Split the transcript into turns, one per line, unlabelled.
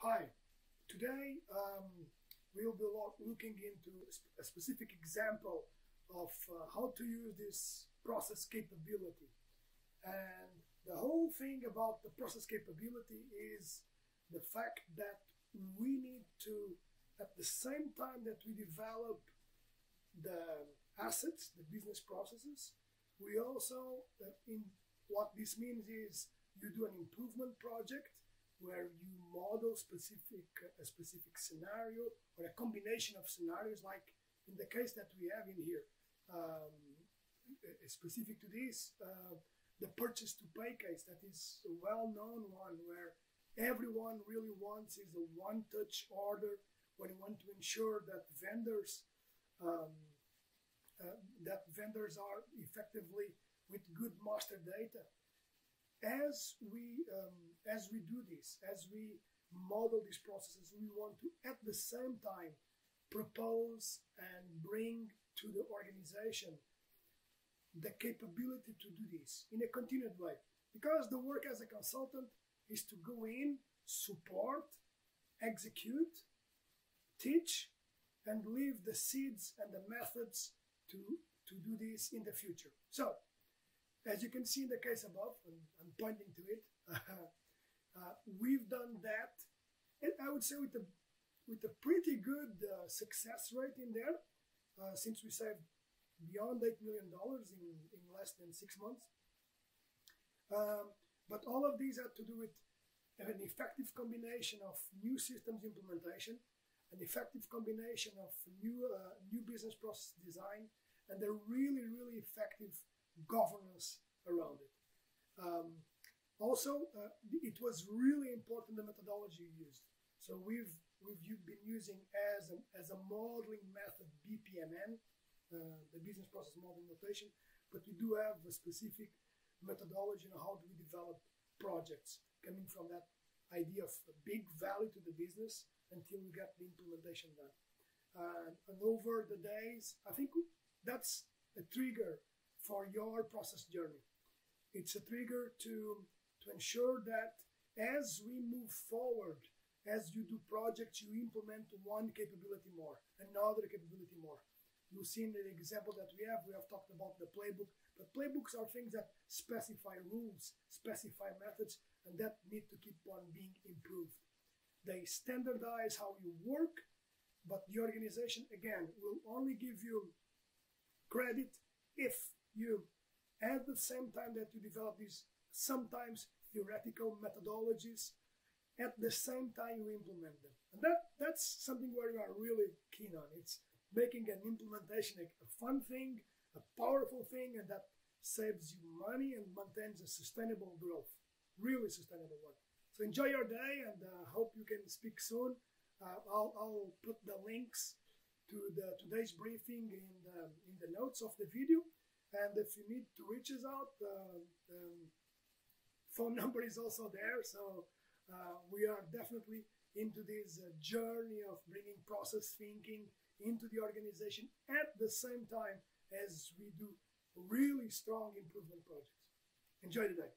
Hi, today um, we'll be looking into a specific example of uh, how to use this process capability. And the whole thing about the process capability is the fact that we need to, at the same time that we develop the assets, the business processes, we also, uh, in what this means is you do an improvement project where you model specific a specific scenario or a combination of scenarios like in the case that we have in here um, specific to this uh, the purchase to pay case that is a well-known one where everyone really wants is a one-touch order when you want to ensure that vendors um, uh, that vendors are effectively with good master data as we um, as we do this, as we model these processes, we want to at the same time propose and bring to the organization the capability to do this in a continued way. Because the work as a consultant is to go in, support, execute, teach, and leave the seeds and the methods to, to do this in the future. So as you can see in the case above, and I'm pointing to it, uh, we've done that, and I would say with a with a pretty good uh, success rate in there, uh, since we saved beyond eight million dollars in in less than six months. Um, but all of these had to do with an effective combination of new systems implementation, an effective combination of new uh, new business process design, and a really really effective governance around it. Um, also, uh, it was really important the methodology used. So we've we've been using as a, as a modeling method BPMN, uh, the business process modeling notation, but we do have a specific methodology on how do we develop projects coming from that idea of big value to the business until we get the implementation done. Uh, and over the days, I think that's a trigger for your process journey. It's a trigger to, to ensure that as we move forward, as you do projects, you implement one capability more, another capability more. You've seen the example that we have. We have talked about the playbook, but playbooks are things that specify rules, specify methods, and that need to keep on being improved. They standardize how you work, but the organization, again, will only give you credit if same time that you develop these sometimes theoretical methodologies at the same time you implement them. And that that's something where you are really keen on. It's making an implementation a, fun thing a powerful thing and that saves you money and maintains a sustainable growth really sustainable one. So enjoy your day and uh, hope you can speak soon. Uh, I'll, I'll put the links to the today's briefing in the, in the notes of the video and if you need to reach us out, um, phone number is also there. So uh, we are definitely into this uh, journey of bringing process thinking into the organization at the same time as we do really strong improvement projects. Enjoy the day.